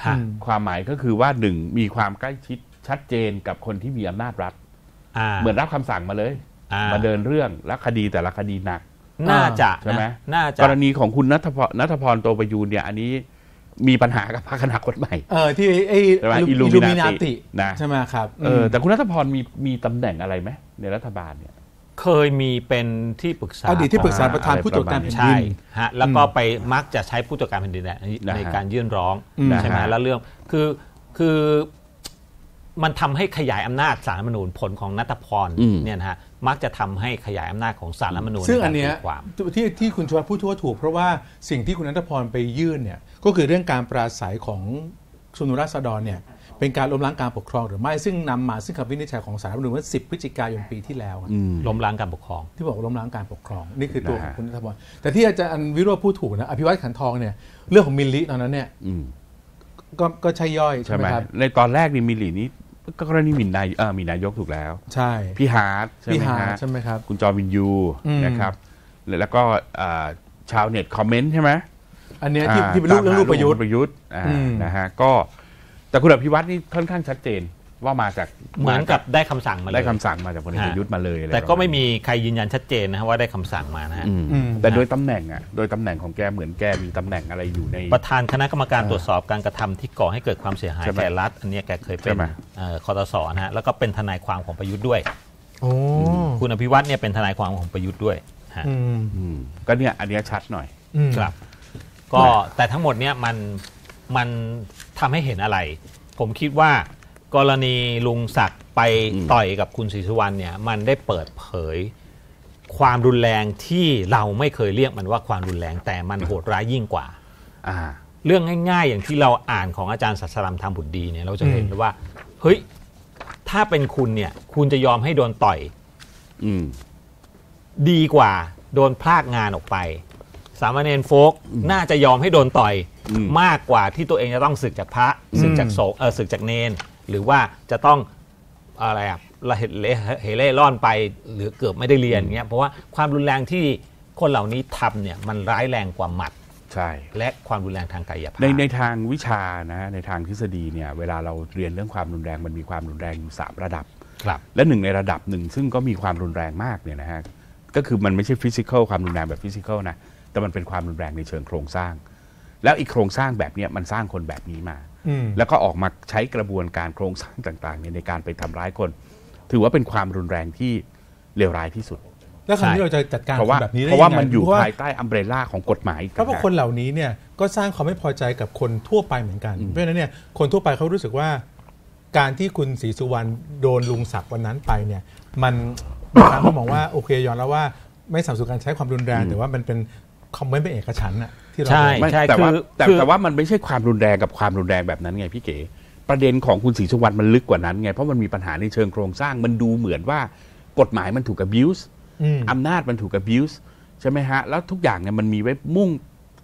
Speaker 3: ฮะ
Speaker 1: อืม
Speaker 2: ความหมายก็คือว่าหนึ่งมีความใกล้ชิดชัดเจนกับคนที่มีอำนาจรัฐ
Speaker 3: อ่า
Speaker 2: เหมือนรับคำสั่งมาเลย
Speaker 3: อ่า
Speaker 2: มาเดินเรื่องแล้วคดีแต่ละคดีหนัก
Speaker 3: น่าจะ
Speaker 2: ใช่ไหม
Speaker 3: นะน่าจะ
Speaker 2: กรณีของคุณนัทพรนัทพรโตประยูนเนี่ยอันนี้มีปัญหากับพรรคอนาคตใหม่
Speaker 1: เออที่ไอ้
Speaker 2: ใช่ไหม
Speaker 1: อิลู
Speaker 2: Illuminati
Speaker 1: มินาติ
Speaker 2: นะ
Speaker 1: ใช่ไหมครับ
Speaker 2: เออแต่คุณนัทพรมีมีตำแหน่งอะไรไหมในรัฐบาลเนี่ย
Speaker 3: เคยมีเป็นที่ปรึกษา
Speaker 1: อดีตที่ปรึกษา
Speaker 3: ของ
Speaker 1: ประธานผู้ตรวจการแผ่นดิ
Speaker 3: ใช่
Speaker 1: น
Speaker 3: ฮะแล้วก็ไปมักจะใช้ผู้ตรวจการแผ่นดินเนี่ย
Speaker 2: นะฮะ
Speaker 3: ในการยื่นร้อง
Speaker 1: อืม
Speaker 3: ใช่ไหม
Speaker 2: นะฮะ
Speaker 3: แล้วเรื่องคือคือมันทำให้ขยายอำนาจสารรัฐธรรมนูญผลของนัตพรเนี่ยนะฮะ มักจะทำให้ขยายอำนาจของสารรัฐธรรมนูญ
Speaker 1: ซึ่ง
Speaker 3: ใการ
Speaker 1: อันเนี้ย
Speaker 3: ตีความ
Speaker 1: ที่ที่คุณชวัตพูดทั่วถูก เพราะว่าสิ่งที่คุณนัทพรไปยื่นเนี่ยก็คือเรื่องการปราศัยของชุมนุมราษฎรเนี่ยเป็นการล้มล้างการปกครองหรือไม่ซึ่งนำมาซึ่งคำวินิจฉัยของศาลรัฐธรรมนูญเมื่อ10พฤศจิกายนปีที่แล้วอะ
Speaker 2: อืม
Speaker 3: ล้มล้างการปกครอง
Speaker 1: ที่บอกว่าล้มล้างการปกครอง นี่คือตัวข
Speaker 2: นะ
Speaker 1: อง
Speaker 2: ฮะ
Speaker 1: คุณนัทพรแต่ที่อาจารย์วิโรจน์พูดถูกนะอภิวัตขันทองเนี่ยเรื่องของมิลลิตอนนั้นเนี่ย
Speaker 2: อืม
Speaker 1: ก็ก็ใช่ย่อยใช่
Speaker 2: ใช่
Speaker 1: ไห
Speaker 2: ไห
Speaker 1: ม
Speaker 2: ม
Speaker 1: ครับ
Speaker 2: ในตอนแรกนี่มิลลีนี้ ก็กรณีมินนายเออมีนายกถูกแล้ว
Speaker 1: ใช่
Speaker 2: พี่ฮาร์ดใช่
Speaker 1: พี่
Speaker 2: ไหม
Speaker 1: หา
Speaker 2: ฮะ
Speaker 1: ใช่ไหมครับ
Speaker 2: คุณจอมินยู
Speaker 1: อืม
Speaker 2: นะครับแล้วก็อ่าชาวเน็ตคอมเมนต์ใช่ไหม
Speaker 1: อันเนี้ยที่
Speaker 2: อ่า
Speaker 1: ที่เป็นรูปเรื่องรูปประยุทธ์
Speaker 2: ประยุทธ์อ่า
Speaker 1: อืม
Speaker 2: นะฮะก็แต่คุณอภิวัตนี่ค่อนข้างชัดเจน ว่ามาจาก
Speaker 3: เหมือนกับได้คำสั่งมาเลย
Speaker 2: ได้คำสั่งมาจากพลเอกประยุทธ์มาเลยอะไร
Speaker 3: แต่ก็
Speaker 2: ประาณ
Speaker 3: ไม่มีใครยืนยันชัดเจนนะฮะว่าได้คำสั่งมานะฮะ
Speaker 2: อืม
Speaker 1: อืม
Speaker 2: แต่โดยตำแหน่งอะโดยตำแหน่งของแกเหมือนแกมีตำแหน่งอะไรอยู่ใน
Speaker 3: ประธานคณะกรรมการตรวจสอบการกระทำที่ก่อให้เกิดความเสียหาย
Speaker 2: ใช่ไหม
Speaker 3: แก่รัฐ อันเนี้ยแกเคยเป็
Speaker 2: ใช่
Speaker 3: น
Speaker 2: ไหม
Speaker 3: เอ่อคอตสนะฮะแล้วก็เป็นทนายความของประยุทธ์ด้วย
Speaker 1: โอ้
Speaker 3: คุณอภิวัตเนี่ยเป็นทนายความของประยุทธ์ด้วยฮะ
Speaker 1: อืม
Speaker 2: อืมก็เนี่ยอันเนี้ยชัดหน่อย
Speaker 1: อืม
Speaker 3: ครับก็แต่ทั้งหมดเนี่ยมันมันทำให้เห็นอะไร ผมคิดว่า กรณีลุงศักดิ์ไป
Speaker 2: อืม
Speaker 3: ต่อยกับคุณศรีสุวรรณเนี่ยมันได้เปิดเผยความรุนแรงที่เราไม่เคยเรียกมันว่าความรุนแรงแต่มันโหดร้ายยิ่งกว่า
Speaker 2: อ่า
Speaker 3: เรื่องง่าย ๆ อย่างที่เราอ่านของอาจารย์สัสลัมทำบุตรดีเนี่ยเราจะเห็นเลยว่าเฮ้ยถ้าเป็นคุณเนี่ย คุณจะยอมให้โดนต่อย
Speaker 2: อืม
Speaker 3: ดีกว่า โดนพลากงานออกไป สามเณรโฟกน่าจะยอมให้โดนต่อย
Speaker 2: อืม
Speaker 3: มากกว่าที่ตัวเองจะต้องศึกจากพระสึกจากโศกเออสึกจากเณร หรือว่าจะต้องอะไรอะละเหตุเละเหเล่ร่อนไปหรือเกือบไม่ได้เรียนเงี้ยเพราะว่าความรุนแรงที่คนเหล่านี้ทำเนี่ยมันร้ายแรงกว่าหมัด
Speaker 2: ใช่
Speaker 3: และความรุนแรงทางกายภาพ
Speaker 2: ในในทางวิชานะในทางทฤษฎีเนี่ยเวลาเราเรียนเรื่องความรุนแรงมันมีความรุนแรงอยู่สามระดับ
Speaker 3: ครับ
Speaker 2: และหนึ่งในระดับหนึ่งซึ่งก็มีความรุนแรงมากเนี่ยนะฮะก็คือมันไม่ใช่ physical ความรุนแรงแบบ physical นะแต่มันเป็นความรุนแรงในเชิงโครงสร้าง แล้วอีกโครงสร้างแบบเนี้ยมันสร้างคนแบบนี้มา
Speaker 1: อืม
Speaker 2: แล้วก็ออกมาใช้กระบวนการโครงสร้างต่างๆเนี่ยในการไปทำร้ายคน ถือว่าเป็นความรุนแรงที่เลวร้ายที่สุด
Speaker 1: แล้วคราวนี้เราจะจัดการ
Speaker 2: เพราะว่า
Speaker 1: คนแบบนี้ได้
Speaker 2: เพราะว่า
Speaker 1: ยังไง
Speaker 2: มันอยู่
Speaker 1: เพราะว่า
Speaker 2: ภายใต้อัมเบรล่าของกฎหมาย
Speaker 1: เพราะว่าคนเหล่านี้เนี่ยก็สร้างความไม่พอใจกับคนทั่วไปเหมือนกันเพราะฉะนั้นเนี่ยคนทั่วไปเขารู้สึกว่า การที่คุณศรีสุวรรณโดนลุงศักดิ์วันนั้นไปเนี่ย มันบางครั้งก็มองว่าโอเคยอมแล้วว่าไม่สนับสนุนการใช้ความรุนแรงแต่ว่ามันเป็น คอมเมนต์เป็นเอกฉันท์อะที่เรา
Speaker 3: ใช่
Speaker 1: เห็น
Speaker 2: ไม่
Speaker 3: ใช่
Speaker 2: แต่ว่า
Speaker 3: คือ
Speaker 2: แต่
Speaker 3: คือ
Speaker 2: แต่ว่ามันไม่ใช่ความรุนแรงกับความรุนแรงแบบนั้นไงพี่เก๋ประเด็นของคุณศรีสุวรรณมันลึกกว่านั้นไงเพราะมันมีปัญหาในเชิงโครงสร้างมันดูเหมือนว่ากฎหมายมันถูก abuse
Speaker 1: อืม
Speaker 2: อำนาจมันถูก abuse ใช่ไหมฮะ แล้วทุกอย่างเนี่ยมันมีไว้มุ่ง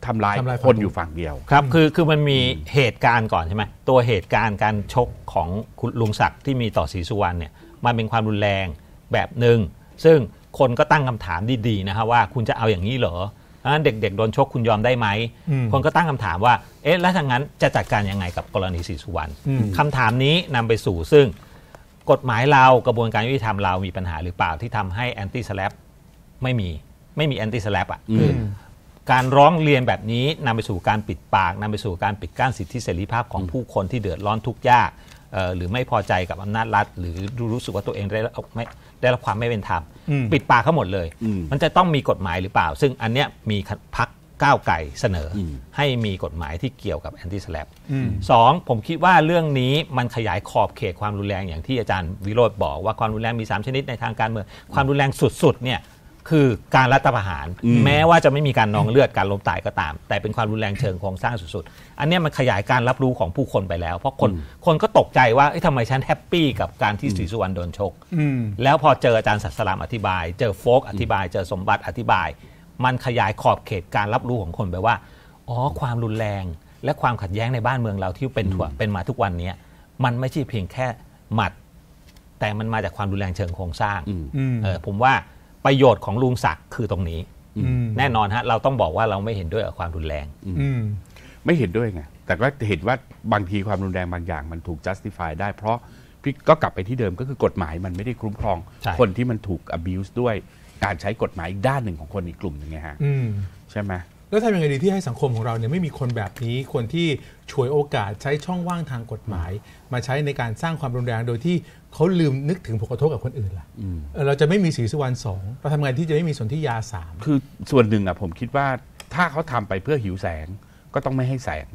Speaker 2: ทำลาย
Speaker 1: ทำลาย
Speaker 2: คน
Speaker 1: ฝั่ง
Speaker 2: อยู่ฝั่งเดียว
Speaker 3: ครับ คือคือมันมีเหตุการณ์ก่อนใช่ไหมตัวเหตุการณ์การชกของคุณลุงศักดิ์ที่มีต่อศรีสุวรรณเนี่ยมันเป็นความรุนแรงแบบหนึ่งซึ่งคนก็ตั้งคำถามดีๆนะฮะว่าคุณจะเอาอย่างนี้เหรอ งั้นเด็กๆโดนชกคุณยอมได้ไหม
Speaker 1: อืม
Speaker 3: คนก็ตั้งคำถามว่า เอ๊ะแล้วถ้างั้นจะจัดการยังไงกับกรณีศรีสุวรรณ
Speaker 1: อืม
Speaker 3: คำถามนี้นำไปสู่ซึ่งกฎหมายเรากระบวนการยุติธรรมเรามีปัญหาหรือเปล่าที่ทำให้ anti-SLAPP ไม่มีไม่มี anti-SLAPP อะคืออการร้องเรียนแบบนี้นำไปสู่การปิดปากนำไปสู่การปิดกั้นสิทธิเสรีภาพของผู้คนที่เดือดร้อนทุกข์ยากเอ่อ หรือไม่พอใจกับอำนาจรัฐ หรือรู้สึกว่าตัวเองได้รับไม่ได้รับความไม่เป็นธรรม
Speaker 1: อืม
Speaker 3: ปิดปากเขาหมดเลย
Speaker 2: อืม
Speaker 3: มันจะต้องมีกฎหมายหรือเปล่า ซึ่งอันเนี้ยมีพักก้าวไก่เสนออ
Speaker 2: ม
Speaker 3: ให้มีกฎหมายที่เกี่ยวกับแอนตี้สแลป
Speaker 1: อืม
Speaker 3: สองผมคิดว่าเรื่องนี้มันขยายขอบเขตความรุนแรงอย่างที่อาจารย์วิโรธบอกว่าความรุนแรงมี 3 ชนิดในทางการเมืองความรุนแรงสุดๆเนี่ย คือการรัฐประหาร แม้ว่าจะไม่มีการนองเลือดการล้มตายก็ตาม แต่เป็นความรุนแรงเชิงโครงสร้างสุดๆ อันเนี้ยมันขยายการรับรู้ของผู้คนไปแล้ว เพราะคนคนก็ตกใจว่าเอ้ยทำไมฉันแฮปปี้กับการที่ศรีสุวรรณโดนชก
Speaker 1: อืม
Speaker 3: แล้วพอเจออาจารย์สัตสลามอธิบาย เจอโฟกอธิบาย เจอสมบัติอธิบาย มันขยายขอบเขตการรับรู้ของคนไปว่าอ๋อความรุนแรงและความขัดแย้งในบ้านเมืองเราที่เป็นถั่วเป็นมาทุกวันเนี้ยมันไม่ใช่เพียงแค่หมัด แต่มันมาจากความรุนแรงเชิงโครงสร้าง
Speaker 2: อืม
Speaker 1: อืม
Speaker 3: เออผมว่า ประโยชน์ของลุงศักดิ์คือตรงนี้
Speaker 1: อืม
Speaker 3: แน่นอนฮะเราต้องบอกว่าเราไม่เห็นด้วยกับความรุนแรง
Speaker 1: อืม
Speaker 2: ไม่เห็นด้วยไง แต่ก็เห็นว่าบางทีความรุนแรงบางอย่างมันถูก justify ได้ เพราะพี่ก็กลับไปที่เดิมก็คือกฎหมายมันไม่ได้คุ้มครอง
Speaker 3: ใช่
Speaker 2: คนที่มันถูก abuse ด้วยการใช้กฎหมายอีกด้านหนึ่งของคนอีกกลุ่มหนึงไงฮะ
Speaker 1: อืม
Speaker 2: ใช่ไหม
Speaker 1: แล้วทำยังไงดีที่ให้สังคมของเราเนี่ยไม่มีคนแบบนี้ คนที่ฉวยโอกาสใช้ช่องว่างทางกฎหมาย มาใช้ในการสร้างความรุนแรงโดยที่เขาลืมนึกถึงผลกระทบกับคนอื่นล่ะเออเราจะไม่มีสีสุวรรณสองเราทำไงที่จะไม่มีสนธิยาสาม
Speaker 2: คือส่วนหนึ่งอะผมคิดว่าถ้าเขาทำไปเพื่อหิวแสง ก็ต้องไม่ให้แสง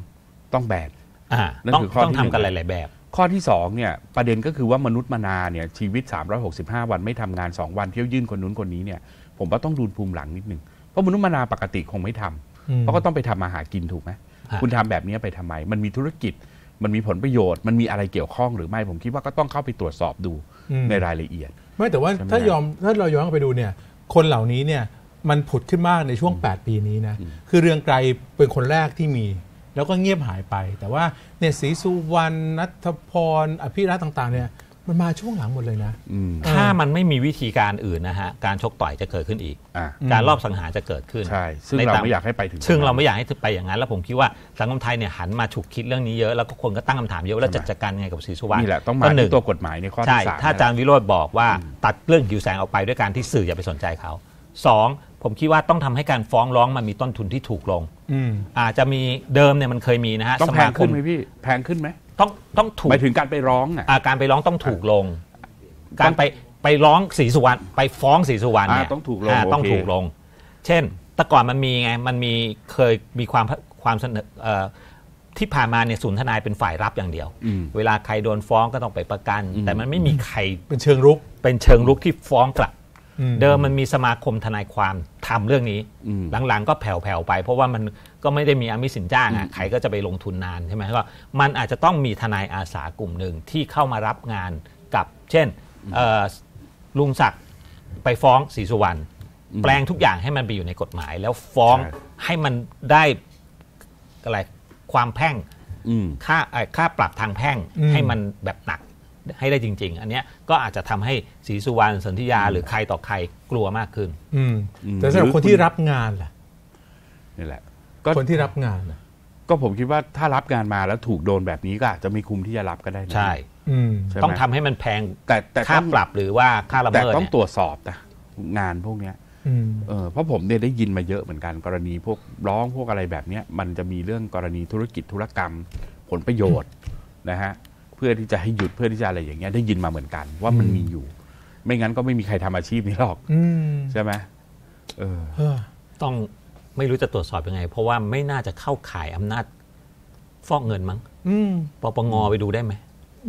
Speaker 2: ต้องแบน
Speaker 3: อ่า
Speaker 2: นั่น
Speaker 3: ต้อง
Speaker 2: คือข้อ
Speaker 3: ต้อง
Speaker 2: ที่
Speaker 3: ทำกัน
Speaker 2: ห
Speaker 3: ห
Speaker 2: นึ่ง
Speaker 3: ลาย ๆ แบบ
Speaker 2: ข้อที่2เนี่ยประเด็นก็คือว่ามนุษย์มนาเนี่ยชีวิต 365 วันไม่ทำงาน 2 วันเที่ยวยื่นคนนู้นคนนี้เนี่ยผมว่าต้องดูภูมิหลังนิดนึง เพราะมนุษย์มนาปกติคงไม่ทำ
Speaker 1: อืม
Speaker 2: เพราะก็ต้องไปทำมาหากินถูกไหม
Speaker 3: ฮะ
Speaker 2: คุณทำแบบนี้ไปทำไม มันมีธุรกิจ มันมีผลประโยชน์ มันมีอะไรเกี่ยวข้องหรือไม่ ผมคิดว่าก็ต้องเข้าไปตรวจสอบดู
Speaker 1: อืม
Speaker 2: ในรายละเอียด
Speaker 1: ไม่แต่ว่า
Speaker 2: ใช่ไหม
Speaker 1: ถ้ายอมถ้าเราย้อนกลับไปดูเนี่ย คนเหล่านี้เนี่ยมันผุดขึ้นมากในช่วง 8 ปีนี้นะ คือเรืองไกรเป็นคนแรกที่มี แล้วก็เงียบหายไป แต่ว่าเนี่ยศรีสุวรรณนัทพร อภิรัตน์ต่างๆเนี่ย มันมาช่วงหลังหมดเลยนะ
Speaker 2: อืม
Speaker 3: ถ้ามันไม่มีวิธีการอื่นนะฮะ การชกต่อยจะเกิดขึ้นอีก
Speaker 2: อ่า
Speaker 3: การรอบสังหารจะเกิดขึ้น
Speaker 2: ใช่ซึ่ง
Speaker 3: ใน
Speaker 2: เรา
Speaker 3: ต่ง
Speaker 2: ไม่อยากให้ไปถึง
Speaker 3: ซึ่ง
Speaker 2: ตรงนั้น
Speaker 3: เราไม่อยากให้ไปอย่างนั้น แล้วผมคิดว่าสังคมไทยเนี่ยหันมาฉุกคิดเรื่องนี้เยอะ แล้วก็คนก็ตั้งคำถามเยอะว่าแล้วจะจัดการยังไงกับศรีสุวรรณ
Speaker 2: นี่แหละต้องมา
Speaker 3: ก็หนึ่
Speaker 2: ที่
Speaker 3: ง
Speaker 2: ตัวกฎหมายในข้อ
Speaker 3: ใช่
Speaker 2: ที่สาม
Speaker 3: ถ้าอาจารย์วิโรธบอกว่าตัดเรื่องหิวแสงออกไปด้วยการที่สื่ออย่าไปสนใจเขาสองผมคิดว่าต้องทำให้การฟ้องร้องมันมีต้นทุนที่ถูกลง
Speaker 1: อืม
Speaker 3: อาจจะมีเดิมเนี่ยมันเคยมีนะฮะ
Speaker 2: ต้อง
Speaker 3: ส
Speaker 2: แพ
Speaker 3: มางค
Speaker 2: ขึ้
Speaker 3: ม
Speaker 2: นไหมพี่แพงขึ้นไหม
Speaker 3: ต้องต้องถู
Speaker 2: ห
Speaker 3: ก
Speaker 2: มายถึงการไปร้องอะ
Speaker 3: อ่าการไปร้องต้องถูกลง การไปไปร้องศรีสุวรรณไปฟ้องศรีสุวรรณเนี่ย
Speaker 2: อ่าต้องถูกลงาโอเค
Speaker 3: ต้องถูกลง เช่นแต่ก่อนมันมีไงมันมีเคยมีความความเสนอเอ่อที่ผ่านมาเนี่ยศูนย์ทนายเป็นฝ่ายรับอย่างเดียว
Speaker 2: อืม
Speaker 3: เวลาใครโดนฟ้องก็ต้องไปประกัน
Speaker 2: อืม
Speaker 3: แต่มันไม่มีใคร
Speaker 1: เป็นเชิงรุก
Speaker 3: เป็นเชิงลุกที่ฟ้องกลับ
Speaker 1: อืม
Speaker 3: เดิมมันมีสมาคมทนายความทำเรื่องนี้
Speaker 2: อืม
Speaker 3: หลังๆ ก็แผ่วๆไป เพราะว่ามันก็ไม่ได้มีอามิสินจ้างอะใครก็จะไปลงทุนนานใช่ไหมก็มันอาจจะต้องมีทนายอาสากลุ่มหนึ่งที่เข้ามารับงานกับ เช่นเอ่อลุงศักดิ์ไปฟ้องศรีสุวรรณแปลงทุกอย่างให้มันไปอยู่ในกฎหมาย แล้วฟ้อง
Speaker 2: ใช่
Speaker 3: ให้มันได้อะไรความแพ่ง
Speaker 2: อืม
Speaker 3: ค่าเอ่อค่าปรับทางแพ่ง
Speaker 1: อืม
Speaker 3: ให้มันแบบหนัก ให้ได้จริง ๆ อันเนี้ยก็อาจจะทำให้ศรีสุวรรณสนธิยาหรือใครต่อใครกลัวมากขึ้น
Speaker 1: อืม
Speaker 2: อืม
Speaker 1: แต่สำหรับ
Speaker 2: หรือ
Speaker 1: คนที่
Speaker 2: คุณ
Speaker 1: รับงานล่ะ
Speaker 2: นี่แหละก็
Speaker 1: คนที่รับงานน่ะ
Speaker 2: ก็ผมคิดว่าถ้ารับงานมาแล้วถูกโดนแบบนี้ก็อาจจะไม่คุ้มที่จะรับก็ได้นะ
Speaker 3: ใช่
Speaker 1: อืม
Speaker 2: ใช่ไหม
Speaker 3: ต้องทำให้มันแพง
Speaker 2: แต่แต่
Speaker 3: ค่า
Speaker 2: ต้อง
Speaker 3: ปรับหรือว่าค่าละ
Speaker 2: แต่
Speaker 3: เมิด
Speaker 2: ต้อง
Speaker 3: เนี่ย
Speaker 2: ตรวจสอบนะงานพวกเนี้ย
Speaker 1: อืม
Speaker 2: เออเพราะผมเนี่ยได้ยินมาเยอะเหมือนกันกรณีพวกร้องพวกอะไรแบบเนี้ยมันจะมีเรื่องกรณีธุรกิจธุรกรรมผลประโยชน์นะฮะเพื่อที่จะให้หยุดเพื่อที่จะอะไรอย่างเงี้ยได้ยินมาเหมือนกัน ว่ามันมีอยู่ ไม่งั้นก็ไม่มีใครทำอาชีพนี้หรอก
Speaker 1: อืม
Speaker 2: ใช่ไหมเออ
Speaker 1: เออ
Speaker 3: ต้องไม่รู้จะตรวจสอบยังไง เพราะว่าไม่น่าจะเข้าข่ายอำนาจฟอกเงินมั้ง
Speaker 1: อืม
Speaker 3: ปปงไปดูได้ไหม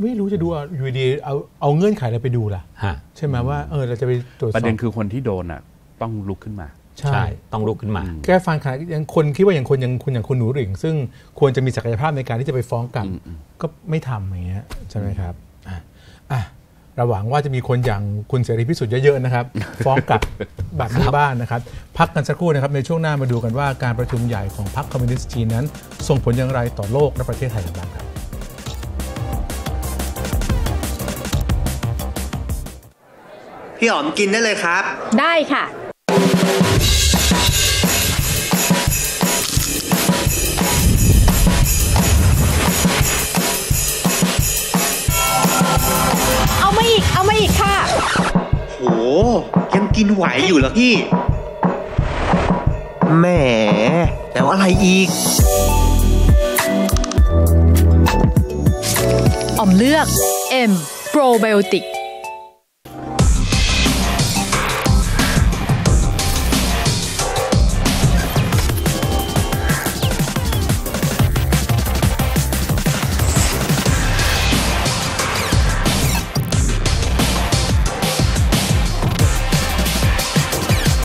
Speaker 1: ไม่รู้จะดูเอาอยู่ดีเอาเอาเงื่อนไขอะไรไปดูล่ะ
Speaker 3: ฮะ
Speaker 1: ใช่ไหมว่าเออเราจะไปตรวจสอบ
Speaker 2: ประเด็นคือคนที่โดนอะ ต้องลุกขึ้นมา
Speaker 1: ใช่
Speaker 3: ใช่ ต้องลุกขึ้นมา
Speaker 1: แก้ฟังขนาดยังคนคิดว่าอย่างคนอย่างคุณอย่างคุณหนูหริ่ง ซึ่งควรจะมีศักยภาพในการที่จะไปฟ้องกลับก็ไม่ทำอย่างเงี้ยใช่ไหมครับอะอะเราหวังว่าจะมีคนอย่างคุณเสรีพิสุทธิ์เยอะๆนะครับฟ้องกลับแบบนี้บ้านนะครับ พักกันสักครู่นะครับ ในช่วงหน้ามาดูกันว่าการประชุมใหญ่ของพรรคคอมมิวนิสต์จีนนั้น ส่งผลอย่างไรต่อโลกและประเทศไทยกันบ้างครับ
Speaker 4: พี่อ๋อมกินได้เลยครับ
Speaker 5: ได้ค่ะ
Speaker 4: ยังกินไหวอยู่เหรอพี่ แหม แล้วอะไรอีก
Speaker 5: ออมเลือก M Probiotic